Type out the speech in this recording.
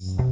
you